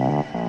The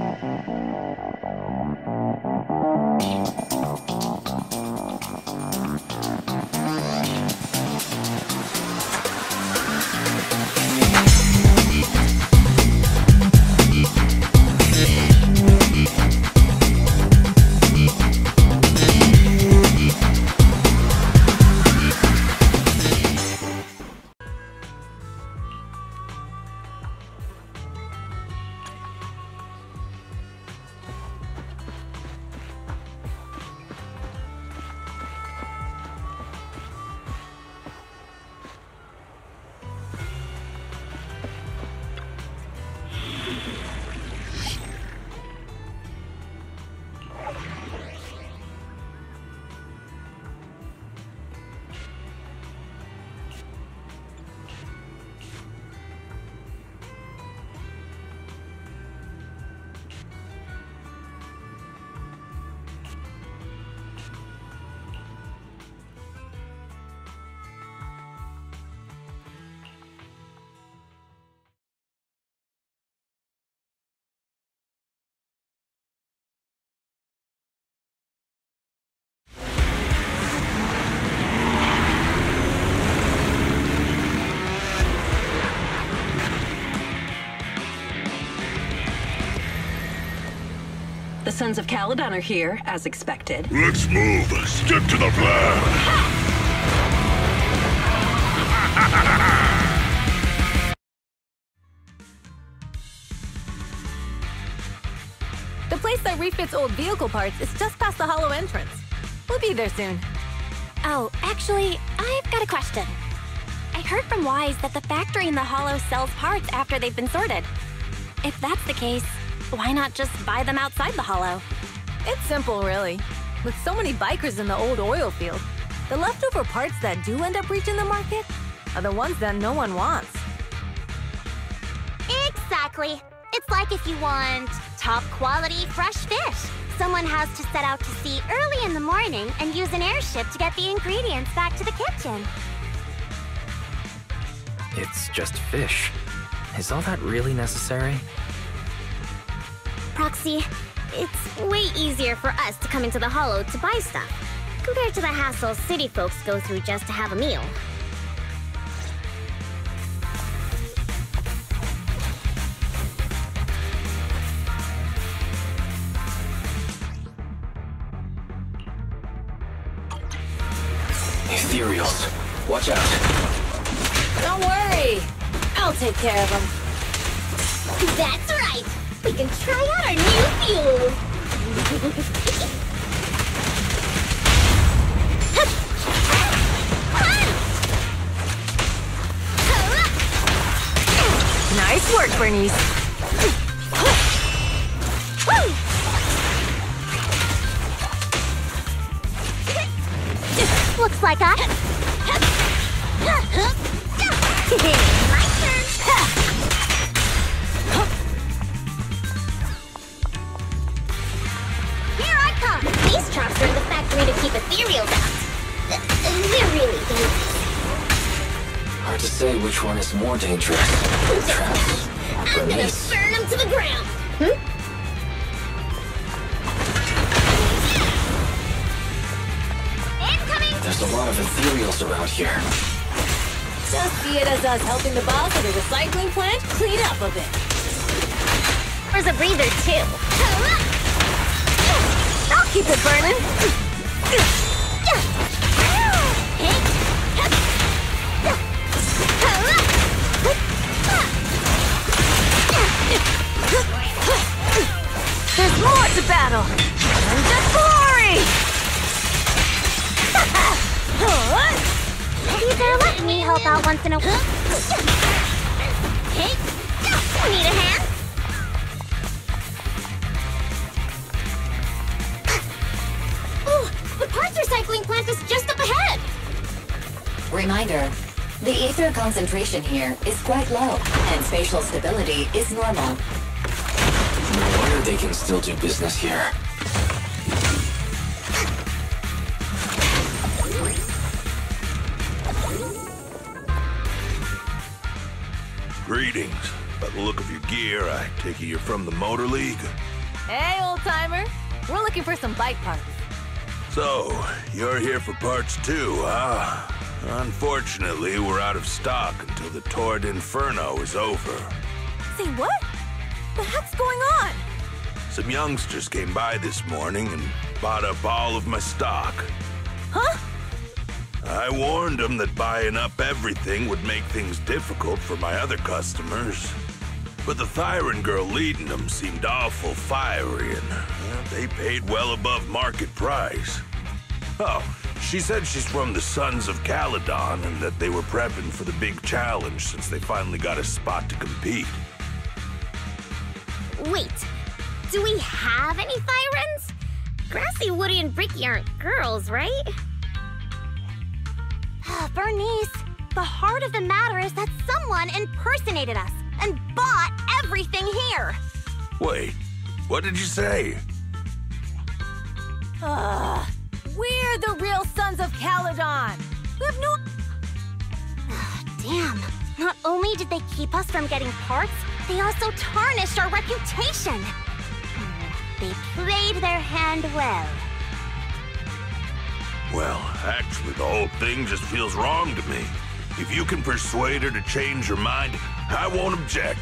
Sons of Calydon are here, as expected. Let's move. Stick to the plan. The place that refits old vehicle parts is just past the hollow entrance. We'll be there soon. Oh, actually, I've got a question. I heard from Wise that the factory in the Hollow sells parts after they've been sorted. If that's the case, why not just buy them outside the Hollow? It's simple, really. With so many bikers in the old oil field, the leftover parts that do end up reaching the market are the ones that no one wants. Exactly. It's like if you want top quality fresh fish. Someone has to set out to sea early in the morning and use an airship to get the ingredients back to the kitchen. It's just fish. Is all that really necessary? Proxy, it's way easier for us to come into the Hollow to buy stuff, compared to the hassle city folks go through just to have a meal. Ethereals. Watch out. Don't worry! I'll take care of them. That's right! We can try out our new fuel! Nice work, Burnice. Looks like I... which one is more dangerous. Traps. I'm gonna Burnice. burn them to the ground! Hmm? There's a lot of ethereals around here. Just see it as us helping the boss at a recycling plant clean up a bit. There's a breather, too. I'll keep it burning. You better let me help out once in a while. Hey, need a hand? Oh, the parts recycling plant is just up ahead. Reminder, the ether concentration here is quite low, and spatial stability is normal. No wonder they can still do business here. Greetings. At a look of your gear, I take it you're from the Motor League? Hey, old timer. We're looking for some bike parts. So, you're here for parts too, huh? Unfortunately, we're out of stock until the Torrid Inferno is over. Say what? The heck's going on? Some youngsters came by this morning and bought up all of my stock. Huh? I warned them that buying up everything would make things difficult for my other customers. But the Thiren girl leading them seemed awful fiery, and they paid well above market price. Oh, she said she's from the Sons of Calydon and that they were prepping for the big challenge since they finally got a spot to compete. Wait, do we have any Thirens? Grassy, Woody, and Bricky aren't girls, right? Uh, Burnice, the heart of the matter is that someone impersonated us and bought everything here. Wait, what did you say? Ugh. We're the real sons of Calydon. We have no. Uh, damn. Not only did they keep us from getting parts, they also tarnished our reputation. Hmm, They played their hand well. Well, actually, the whole thing just feels wrong to me. If you can persuade her to change her mind, I won't object.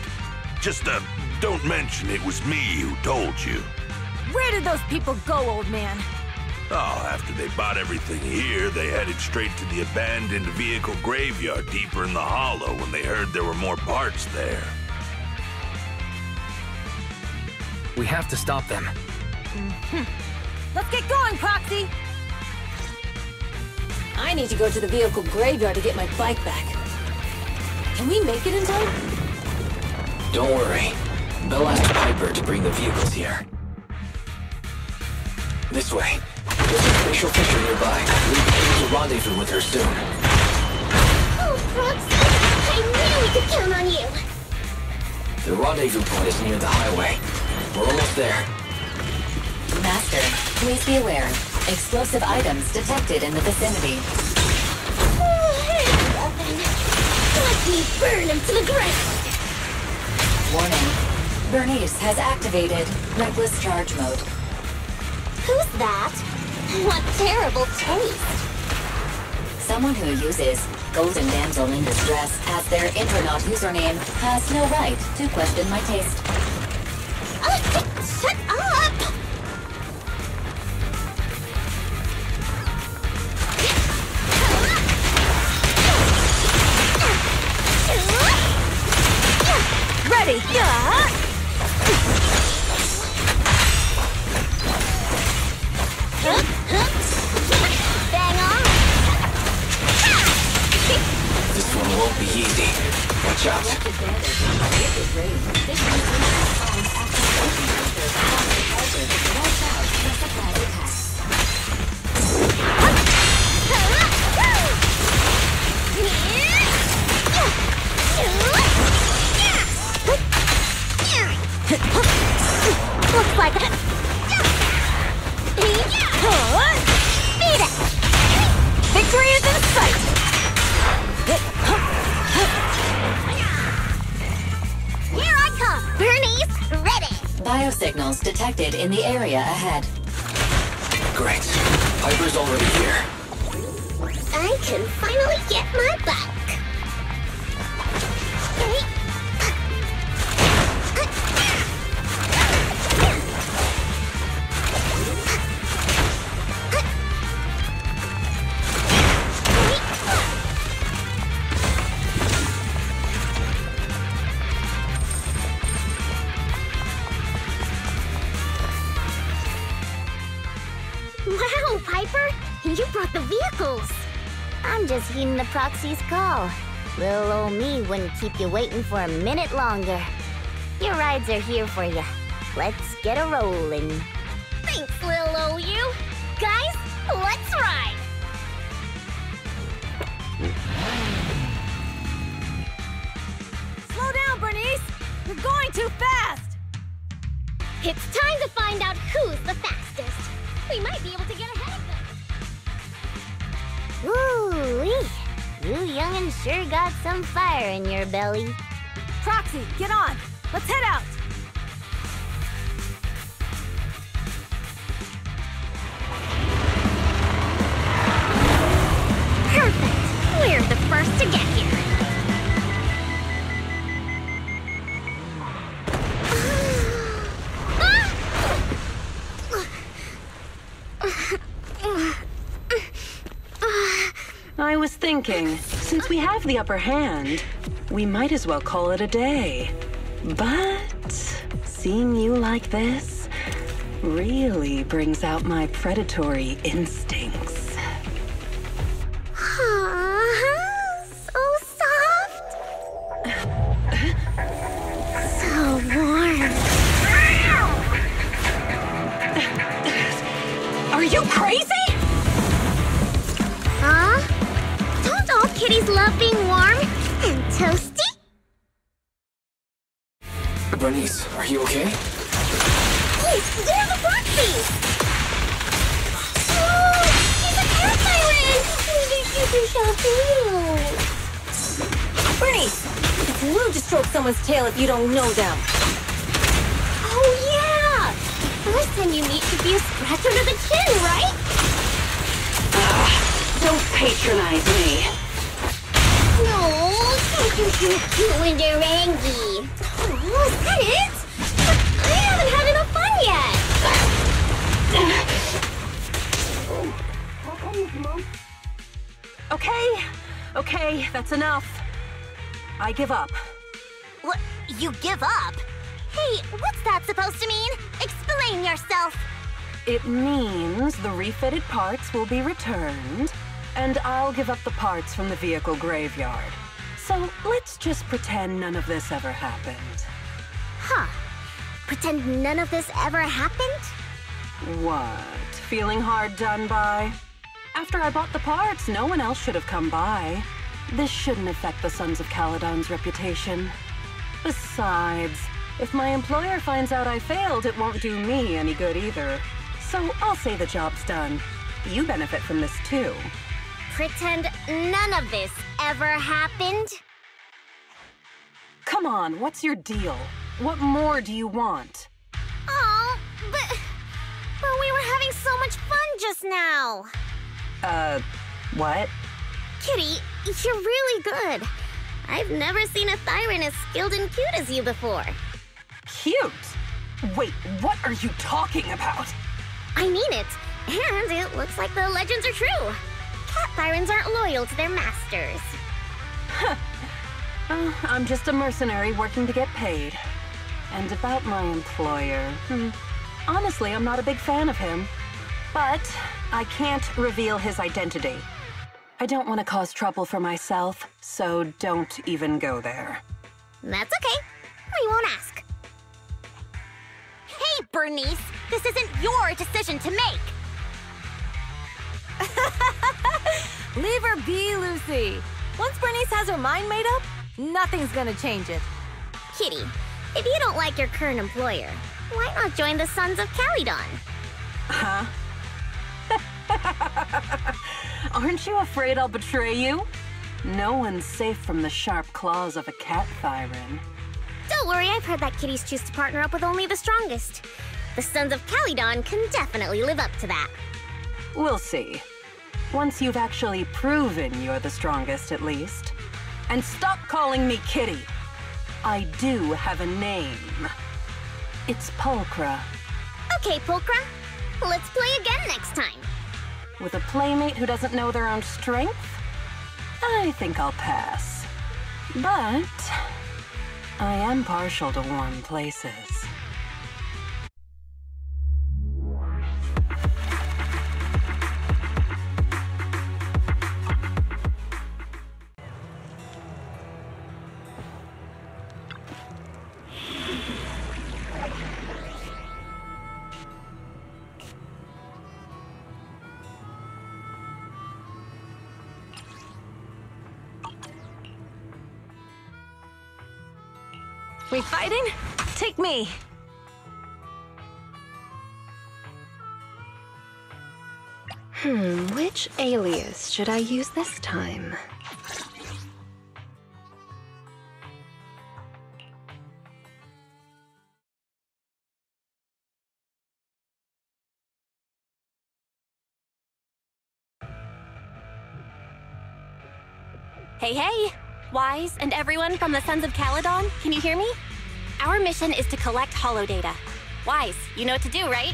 Just, uh, don't mention it was me who told you. Where did those people go, old man? Oh, after they bought everything here, they headed straight to the abandoned vehicle graveyard deeper in the hollow when they heard there were more parts there. We have to stop them. Let's get going, Proxy! I need to go to the vehicle graveyard to get my bike back. Can we make it in time? Don't worry. Belle asked Piper to bring the vehicles here. This way. There's a spatial fissure nearby. We aim to rendezvous with her soon. Oh, Proxy! I knew we could count on you! The rendezvous point is near the highway. We're almost there. Master, please be aware. Explosive items detected in the vicinity. Oh. Let me burn him to the ground! Warning. Burnice has activated reckless charge mode. Who's that? What terrible taste! Someone who uses Golden Damsel in Distress as their Inter-Knot username has no right to question my taste. Uh, shut up! Bang on! This one won't be easy. Watch out. Looks like a... Beat it! Victory is in sight! Here I come! Bernie's ready! Biosignals detected in the area ahead. Great. Piper's already here. I can finally get my back. Proxy's call. Little old me wouldn't keep you waiting for a minute longer. Your rides are here for you. Let's get a rolling. Got some fire in your belly. Proxy, get on! Let's head out! Perfect. We're the first to get thinking, since we have the upper hand, we might as well call it a day. But seeing you like this really brings out my predatory instincts. Someone's tail if you don't know them. Oh, yeah! First time you meet should be a scratch under the chin, right? Don't patronize me. No, don't you feel cute when they're angry? Oh, is that it? But I haven't had enough fun yet! Okay, okay, that's enough. I give up. You give up? Hey, what's that supposed to mean? Explain yourself! It means the refitted parts will be returned, and I'll give up the parts from the vehicle graveyard. So let's just pretend none of this ever happened. Huh. Pretend none of this ever happened? What? Feeling hard done by? After I bought the parts, no one else should have come by. This shouldn't affect the Sons of Calydon's reputation. Besides, if my employer finds out I failed, it won't do me any good either. So I'll say the job's done. You benefit from this too. Pretend none of this ever happened? Come on, what's your deal? What more do you want? Oh, but. But we were having so much fun just now! Uh, what? Kitty, you're really good. I've never seen a Thiren as skilled and cute as you before. Cute? Wait, what are you talking about? I mean it. And it looks like the legends are true. Cat Thirens aren't loyal to their masters. Uh, I'm just a mercenary working to get paid. And about my employer, hmm. honestly, I'm not a big fan of him. But I can't reveal his identity. I don't want to cause trouble for myself, so don't even go there. That's okay. We won't ask. Hey, Burnice! This isn't your decision to make! Leave her be, Lucy. Once Burnice has her mind made up, nothing's gonna change it. Kitty, if you don't like your current employer, why not join the Sons of Calydon? Huh? Aren't you afraid I'll betray you? No one's safe from the sharp claws of a cat Thiren. Don't worry, I've heard that kitties choose to partner up with only the strongest. The Sons of Calydon can definitely live up to that. We'll see. Once you've actually proven you're the strongest, at least. And stop calling me Kitty. I do have a name. It's Pulchra. Okay, Pulchra. Let's play again next time. With a playmate who doesn't know their own strength? I think I'll pass. But I am partial to warm places. me! Hmm, which alias should I use this time? Hey, hey! Wise and everyone from the Sons of Calydon, can you hear me? Our mission is to collect holo data. Wise, you know what to do, right?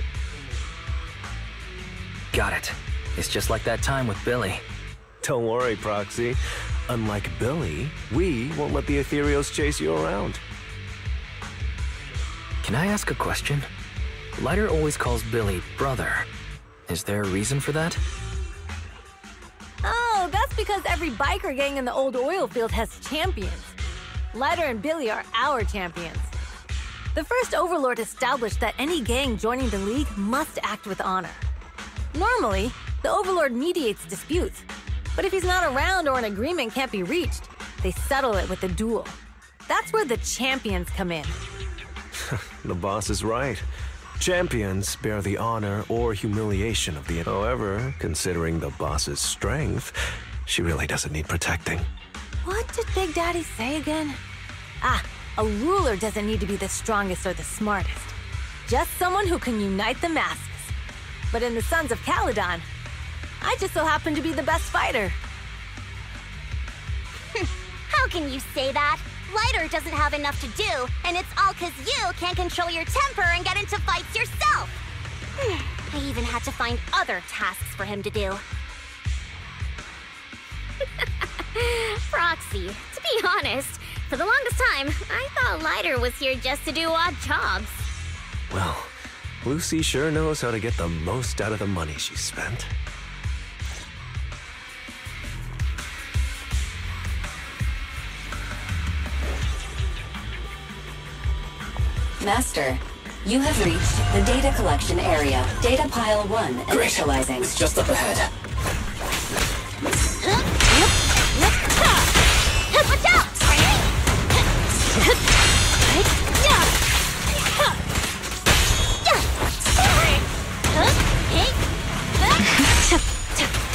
Got it. It's just like that time with Billy. Don't worry, Proxy. Unlike Billy, we won't let the Ethereals chase you around. Can I ask a question? Lighter always calls Billy brother. Is there a reason for that? Oh, that's because every biker gang in the old oil field has champions. Lighter and Billy are our champions. The first Overlord established that any gang joining the League must act with honor. Normally, the Overlord mediates disputes, but if he's not around or an agreement can't be reached, they settle it with a duel. That's where the champions come in. The boss is right. Champions bear the honor or humiliation of the. However, considering the boss's strength, she really doesn't need protecting. What did Big Daddy say again? Ah, a ruler doesn't need to be the strongest or the smartest. Just someone who can unite the masses. But in the Sons of Calydon, I just so happen to be the best fighter. How can you say that? Lighter doesn't have enough to do, and it's all because you can't control your temper and get into fights yourself. I even had to find other tasks for him to do. Proxy, to be honest, for the longest time, I thought Lighter was here just to do odd jobs. Well, Lucy sure knows how to get the most out of the money she spent. Master, you have reached the data collection area. Data pile 1 initializing. It's just up ahead.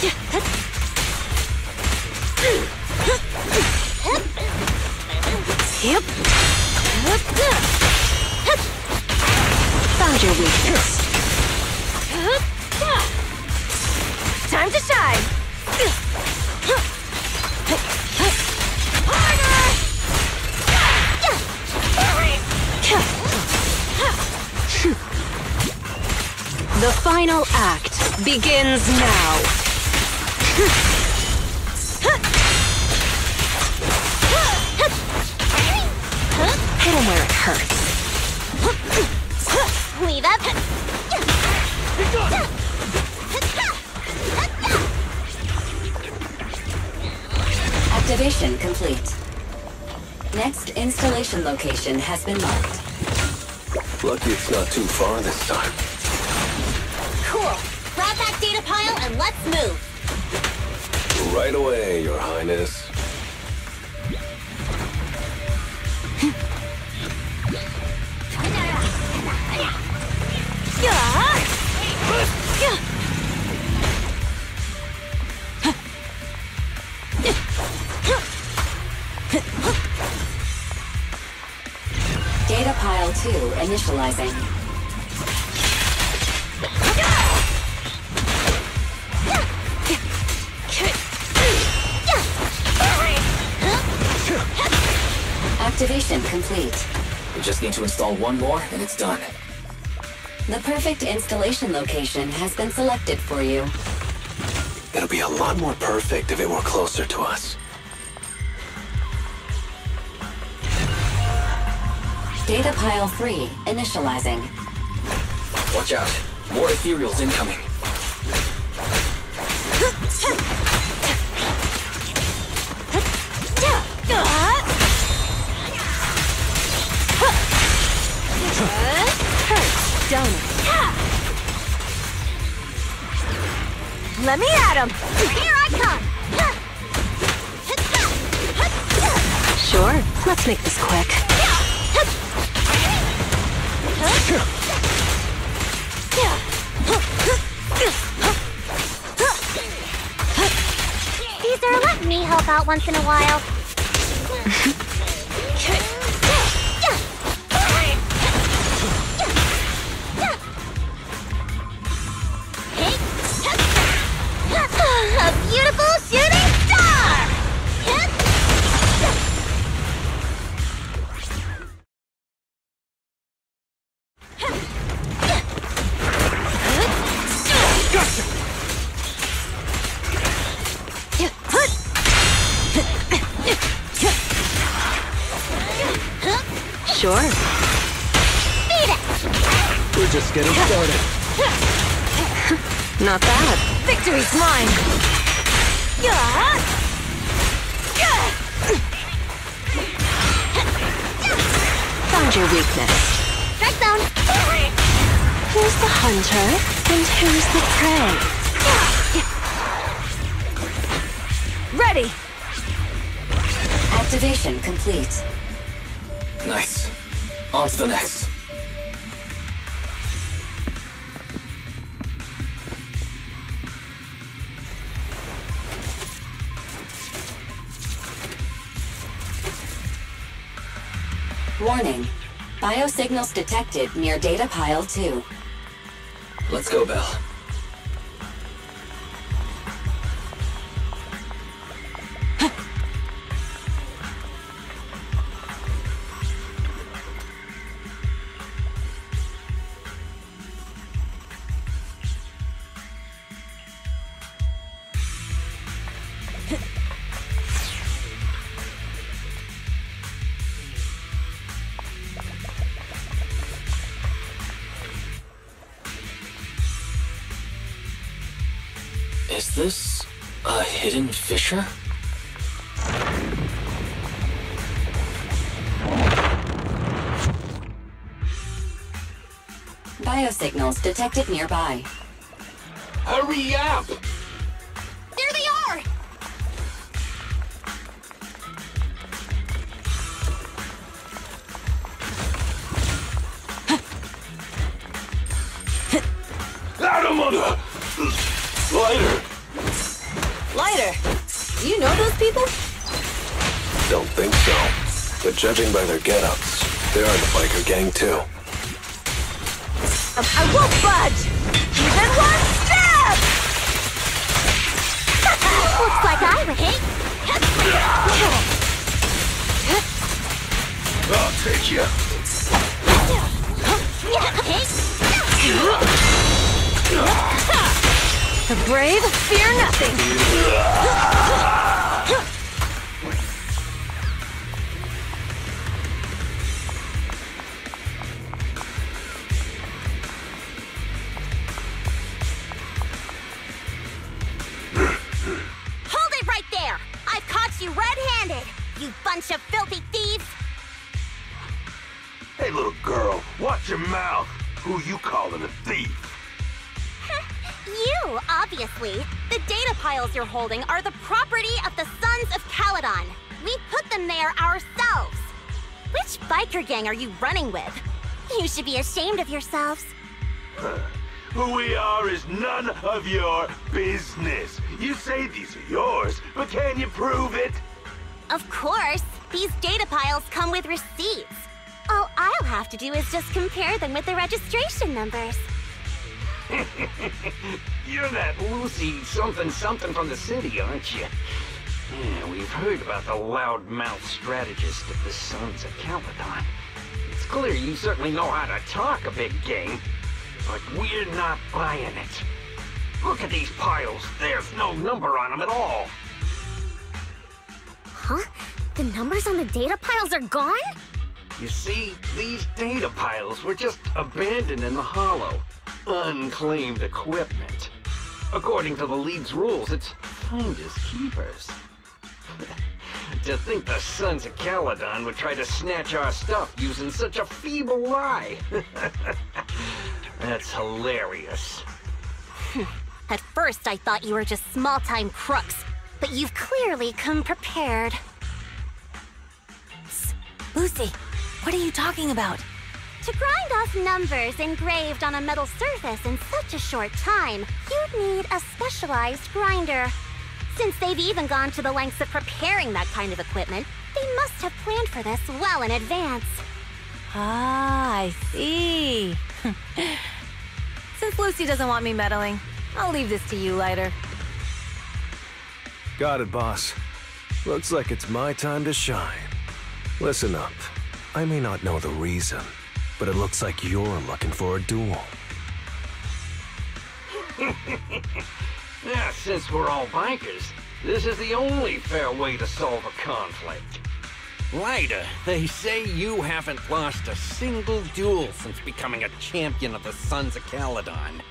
Found your weakness. Time to shine! The final act begins now. Hit him where it hurts. Leave up. Activation complete. Next installation location has been marked. Lucky it's not too far this time. Cool. Grab that data pile and let's move. Right away, Your Highness. Data pile 2 initializing. Complete. We just need to install one more, and it's done. The perfect installation location has been selected for you. It'll be a lot more perfect if it were closer to us. Data pile 3 initializing. Watch out. More ethereals incoming. Let me at him! Here I come. Sure, let's make this quick. Caesar, let me help out once in a while. Warning. Biosignals detected near data pile 2. Let's go, Belle. Hidden fissure? Biosignals detected nearby. Hurry up! There they are! Out! Lighter! Lighter, do you know those people? Don't think so. But judging by their get-ups, they're in the biker gang too. Um, I won't budge! Even one step! Looks like I hate. I'll take you. The brave fear nothing! Data you're holding are the property of the Sons of Calydon. We put them there ourselves. Which biker gang are you running with? You should be ashamed of yourselves. Who we are is none of your business. You say these are yours, but can you prove it? Of course, these data piles come with receipts. All I'll have to do is just compare them with the registration numbers. You're that Lucy something something from the city, aren't you? Yeah, we've heard about the loudmouth strategist of the Sons of Calydon. It's clear you certainly know how to talk a big game, but we're not buying it. Look at these piles. There's no number on them at all. Huh? The numbers on the data piles are gone? You see, these data piles were just abandoned in the hollow. Unclaimed equipment. According to the League's rules, it's finders keepers. to think the Sons of Calydon would try to snatch our stuff using such a feeble lie. That's hilarious. At first, I thought you were just small-time crooks, but you've clearly come prepared. Lucy, what are you talking about? To grind off numbers engraved on a metal surface in such a short time, you'd need a specialized grinder. Since they've even gone to the lengths of preparing that kind of equipment, they must have planned for this well in advance. Ah, I see. Since Lucy doesn't want me meddling, I'll leave this to you, Lighter. Got it, boss. Looks like it's my time to shine. Listen up. I may not know the reason, but it looks like you're looking for a duel. yeah, since we're all bikers, this is the only fair way to solve a conflict. Lighter, they say you haven't lost a single duel since becoming a champion of the Sons of Calydon.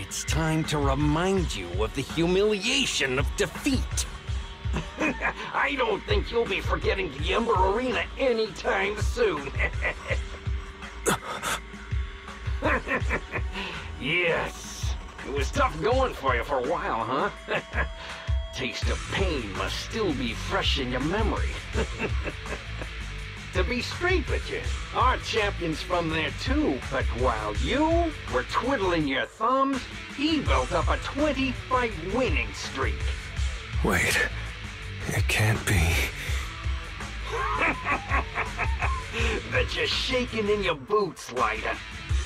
It's time to remind you of the humiliation of defeat. I don't think you'll be forgetting the Ember Arena anytime soon. yes, it was tough going for you for a while, huh? Taste of pain must still be fresh in your memory. to be straight with you, our champion's from there too, but while you were twiddling your thumbs, he built up a 20-fight winning streak. Wait, it can't be. Bet you're shaking in your boots, Lighter.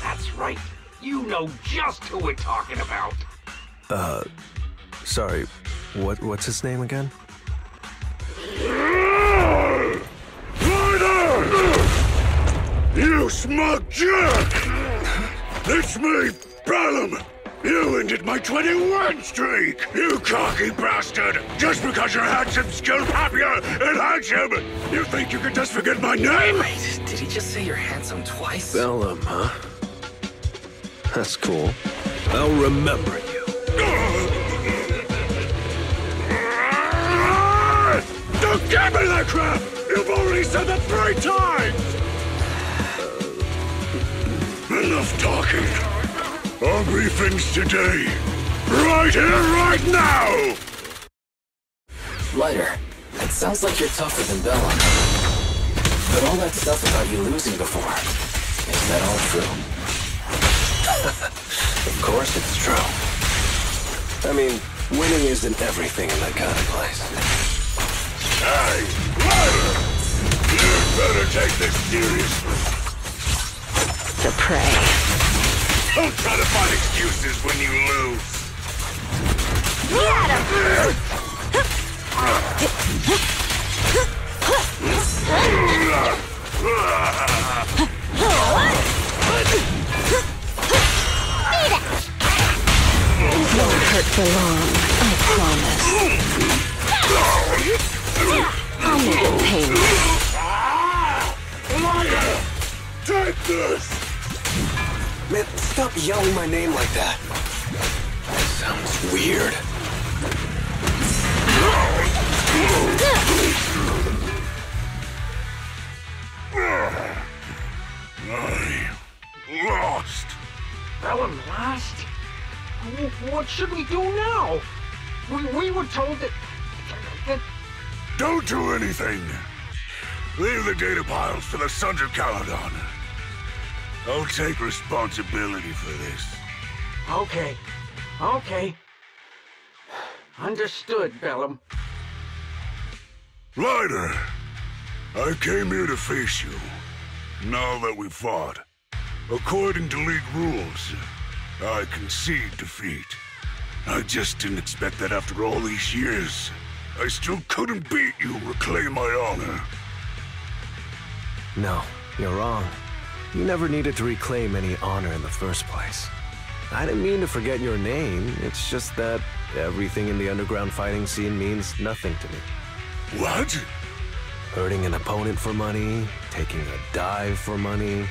That's right. You know just who we're talking about. Uh, sorry, what what's his name again? You smug jerk! It's me, Bellum! You ended my 21 streak! You cocky bastard! Just because you're handsome, skilled, happier, and handsome! You think you can just forget my name? Wait, did he just say you're handsome twice? Bellum, huh? That's cool. I'll remember you. Don't give me that crap! You've already said that three times! Enough talking. I'll be things today. Right here, right now! Lighter, it sounds like you're tougher than Bellum. But all that stuff about you losing before, is that all true? of course it's true. I mean, winning isn't everything in that kind of place. Hey, Lighter! You better take this seriously. The prey. Don't try to find excuses when you lose. It won't hurt for long, I promise. I'll make it painless. Liar! Take this! Man, stop yelling my name like that. That Sounds weird. I lost. Bellum lost? Oh, what should we do now? We, we were told that... that Don't do anything. Leave the data piles to the Sons of Calydon. I'll take responsibility for this. Okay. Okay. Understood, Bellum. Lighter, I came here to face you. Now that we fought, according to League rules, I concede defeat. I just didn't expect that after all these years, I still couldn't beat you, reclaim my honor. No, you're wrong. You never needed to reclaim any honor in the first place. I didn't mean to forget your name, it's just that everything in the underground fighting scene means nothing to me. What? Hurting an opponent for money, taking a dive for money.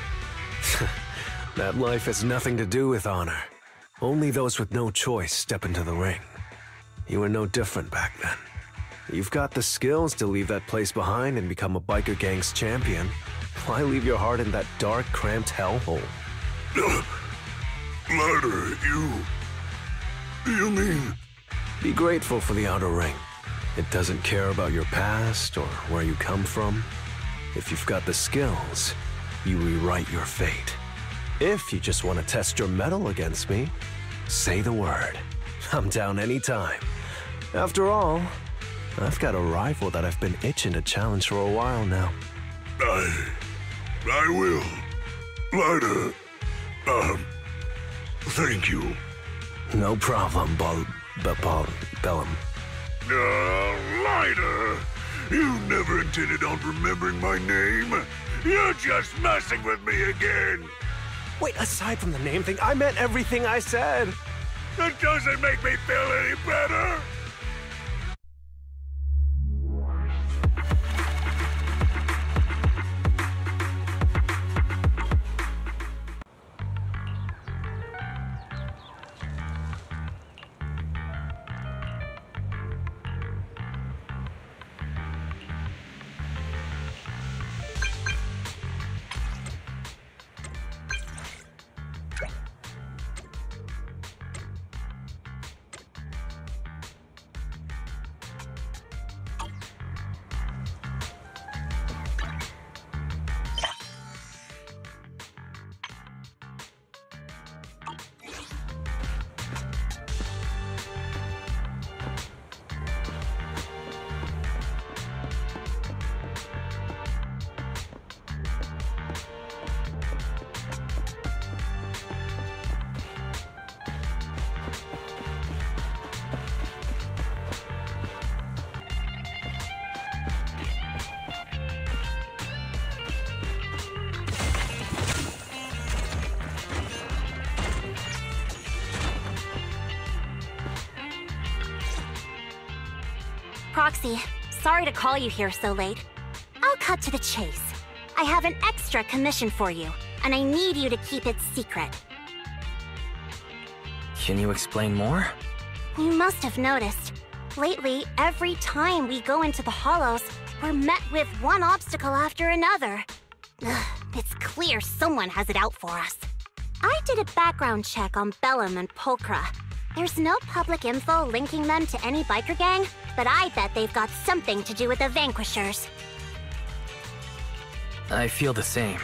that life has nothing to do with honor. Only those with no choice step into the ring. You were no different back then. You've got the skills to leave that place behind and become a biker gang's champion. Why leave your heart in that dark, cramped hellhole? Lighter, you... You mean... Be grateful for the outer ring. It doesn't care about your past or where you come from. If you've got the skills, you rewrite your fate. If you just want to test your mettle against me, say the word. I'm down anytime. After all, I've got a rival that I've been itching to challenge for a while now. I... I will. Lighter... Um... Thank you. No problem, Bal... Bal... Bal Bellum. Uh, Lighter! You never intended on remembering my name. You're just messing with me again. Wait, aside from the name thing, I meant everything I said. That doesn't make me feel any better. Proxy, sorry to call you here so late. I'll cut to the chase. I have an extra commission for you, and I need you to keep it secret. Can you explain more? You must have noticed. Lately, every time we go into the Hollows, we're met with one obstacle after another. Ugh, it's clear someone has it out for us. I did a background check on Bellum and Pulchra. There's no public info linking them to any biker gang, but I bet they've got something to do with the Vanquishers. I feel the same.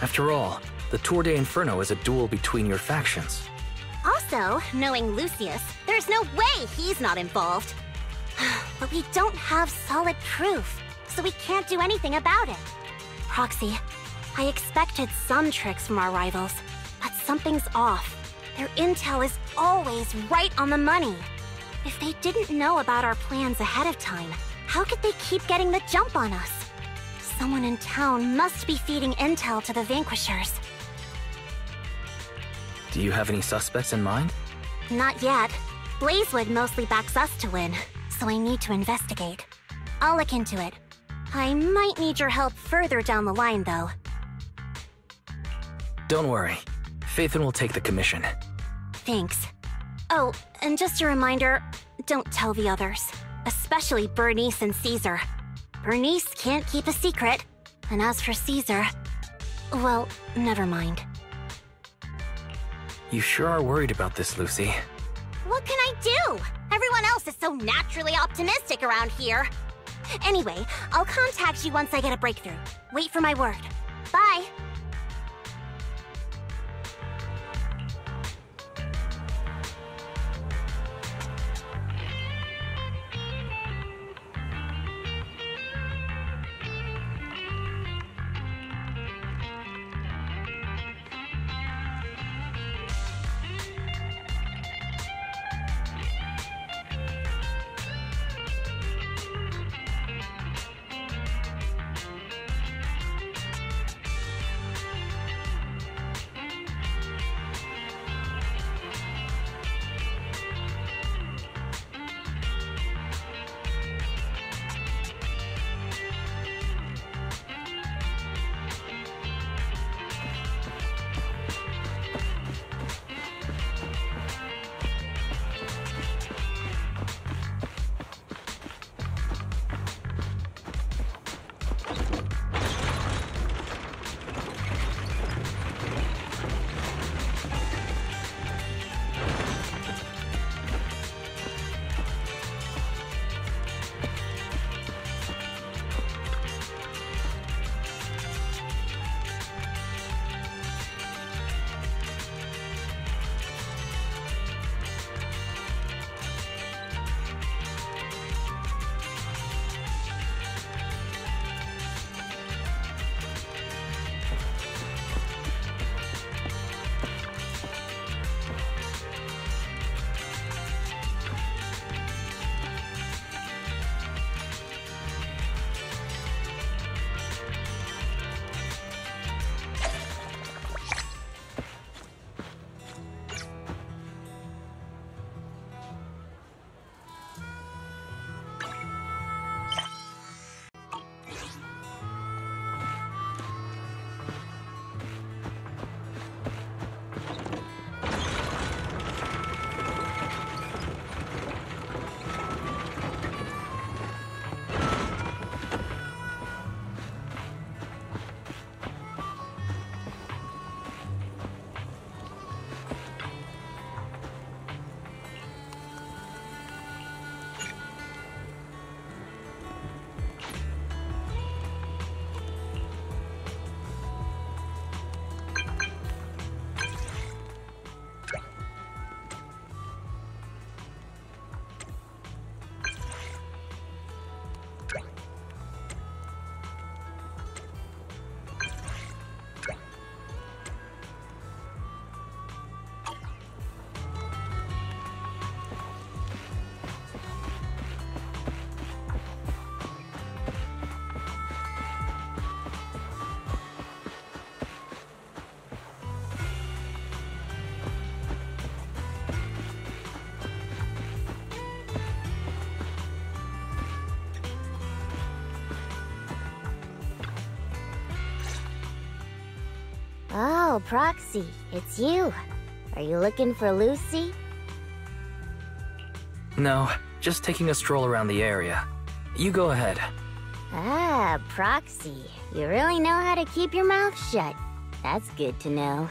After all, the Tour de Inferno is a duel between your factions. Also, knowing Lucius, there's no way he's not involved. but we don't have solid proof, so we can't do anything about it. Proxy, I expected some tricks from our rivals, but something's off. Their intel is always right on the money. If they didn't know about our plans ahead of time, how could they keep getting the jump on us? Someone in town must be feeding intel to the Vanquishers. Do you have any suspects in mind? Not yet. Blazewood mostly backs us to win, so I need to investigate. I'll look into it. I might need your help further down the line, though. Don't worry. Phaethon will take the commission. Thanks. Oh, and just a reminder, don't tell the others. Especially Burnice and Caesar. Burnice can't keep a secret. And as for Caesar... Well, never mind. You sure are worried about this, Lucy. What can I do? Everyone else is so naturally optimistic around here. Anyway, I'll contact you once I get a breakthrough. Wait for my word. Oh, Proxy, it's you. Are you looking for Lucy? No, just taking a stroll around the area. You go ahead. Ah, Proxy. You really know how to keep your mouth shut. That's good to know.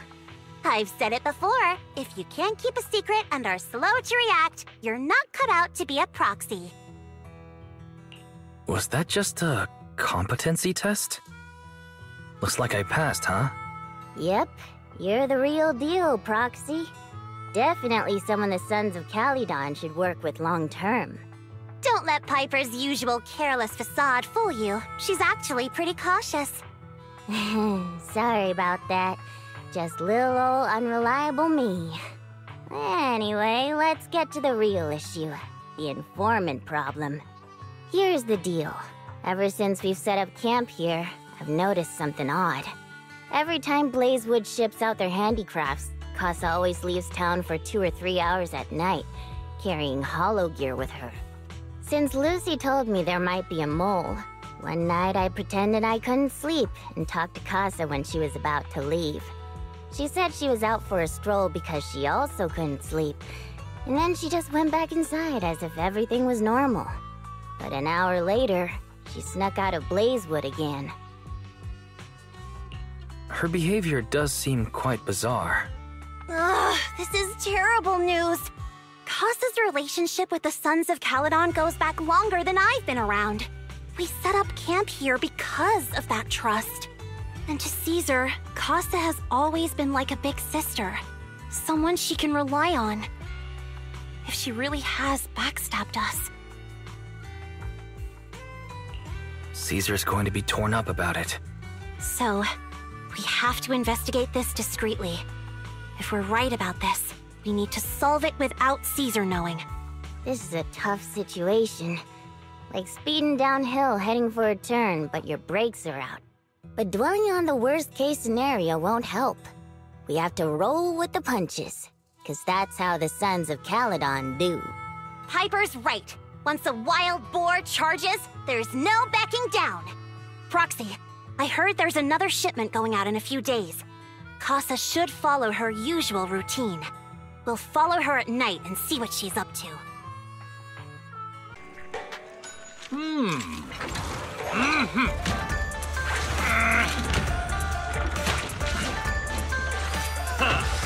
I've said it before. If you can't keep a secret and are slow to react, you're not cut out to be a proxy. Was that just a competency test? Looks like I passed, huh? Yep, you're the real deal, Proxy. Definitely someone the Sons of Calydon should work with long term. Don't let Piper's usual careless facade fool you. She's actually pretty cautious. Sorry about that. Just little old unreliable me. Anyway, let's get to the real issue. The informant problem. Here's the deal. Ever since we've set up camp here, I've noticed something odd. Every time Blazewood ships out their handicrafts, Casa always leaves town for two or three hours at night, carrying hollow gear with her. Since Lucy told me there might be a mole, one night I pretended I couldn't sleep and talked to Casa when she was about to leave. She said she was out for a stroll because she also couldn't sleep, and then she just went back inside as if everything was normal. But an hour later, she snuck out of Blazewood again. Her behavior does seem quite bizarre. Ugh, this is terrible news. Casa's relationship with the Sons of Calydon goes back longer than I've been around. We set up camp here because of that trust. And to Caesar, Casa has always been like a big sister. Someone she can rely on. If she really has backstabbed us. Caesar's going to be torn up about it. So, we have to investigate this discreetly. If we're right about this, we need to solve it without Caesar knowing. This is a tough situation. Like speeding downhill heading for a turn, but your brakes are out. But dwelling on the worst case scenario won't help. We have to roll with the punches, because that's how the Sons of Calydon do. Piper's right. Once a wild boar charges, there's no backing down. Proxy, I heard there's another shipment going out in a few days. Casa should follow her usual routine. We'll follow her at night and see what she's up to. Hmm. Mm hmm. Huh.